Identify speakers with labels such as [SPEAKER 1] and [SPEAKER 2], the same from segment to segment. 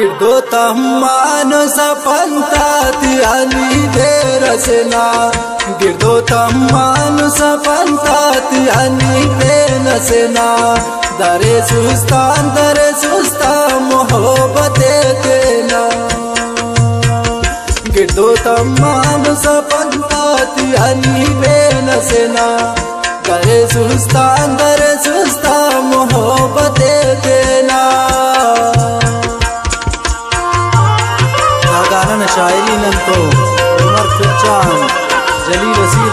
[SPEAKER 1] دو تمان سپنتا تی علی دے رسنا گردو تمان سپنتا تی علی دے نسنا در سستان در سستان محبت تینا گردو تمان سپنتا تی علی دے نسنا در سستان در سستان محبت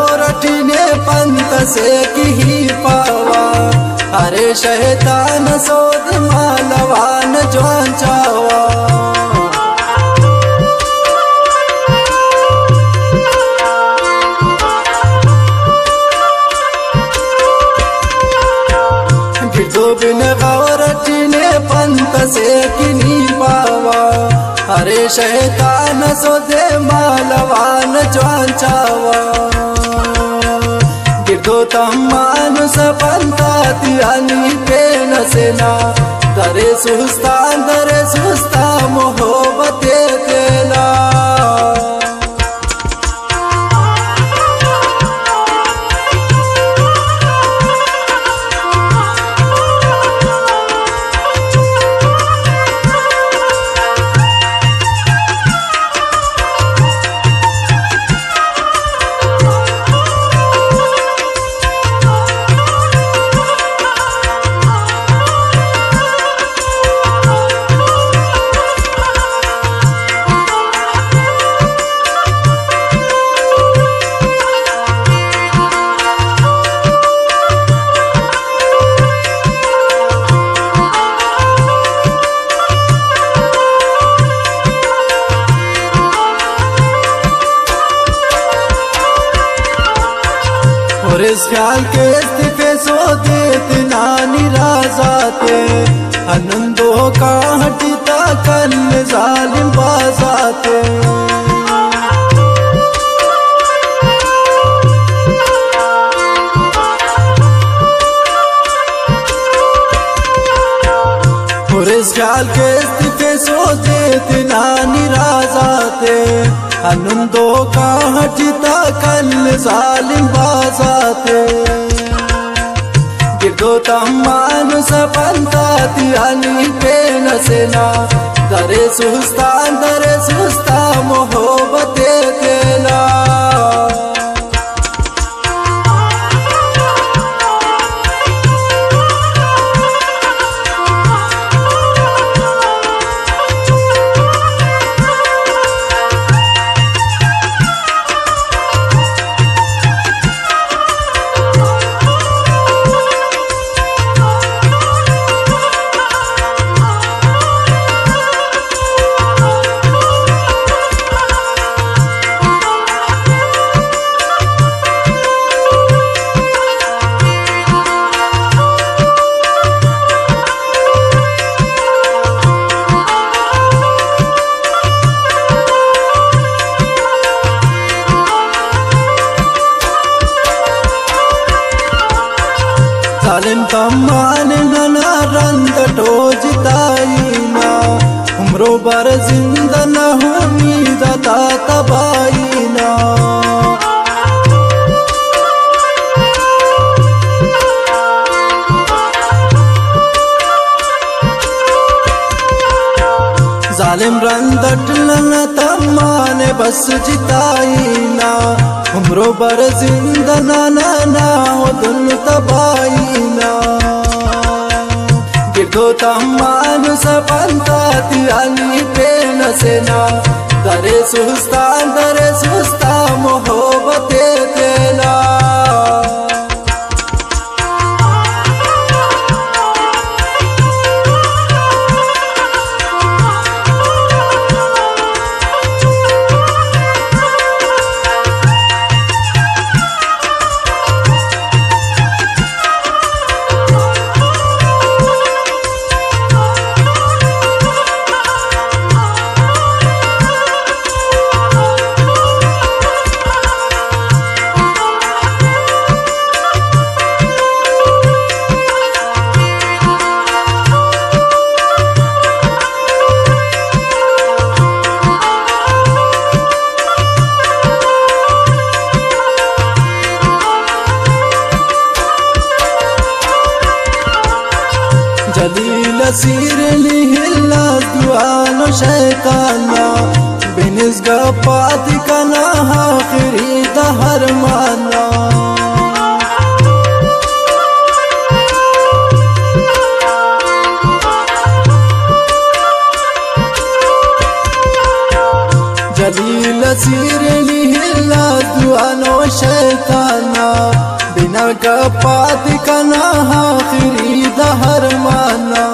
[SPEAKER 1] رٹنے پنت سے کی ہی پاوا۔ ارے شیطان سود مالوان جوان چاوا۔ سے کی شیطان سو دے مالوان جوان چاوا۔ گردو تمان سپنتا تیانی پین سینا۔ درے سوستان درے سوستان اور اس خیال کے استفے سو اتنا نراز آتے انندوں کا ہٹتا کل ظالم باز آتے اور اس خیال کے استفے سو دیتے ہنندو کا ہٹتا کل ظالم بازاتے گردو تمان سپنتا تیانی پہ نسنا درے سستان درے سستان ظالم ಕಮ್ಮಾಲಿನ ರಂಗ ಟೋಜಿತಾಯಿನ ಉಮ್ರೋ ಬರಸಿಂದನ ಹುಮೀದ ತಾತಬಾಯಿನ ظالم رندټ لنا تمام نے بس جتائی نا عمرو بر زندہ نا نا نا و دل تبائی نا گردو تمان سپنتا تی علی پہ نسنا در سوستا در سوستا محو بصير لي الأسوال شيطان ما. بنسقى باتك أنا آخري دهر مانا. جليل سير لي الأسوال شيطان ما. بنسقى باتك أنا آخري دهر مانا.